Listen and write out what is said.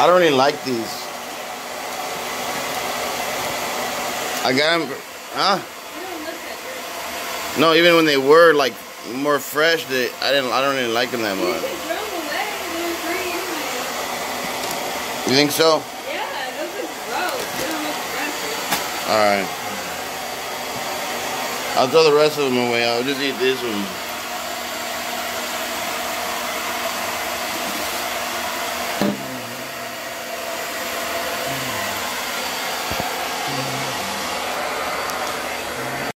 I don't really like these. I got them, huh? No, even when they were like more fresh, they I didn't I don't even like them that much. You think so? Yeah, those are gross. They don't look fresh. All right. I'll throw the rest of them away. I'll just eat this one.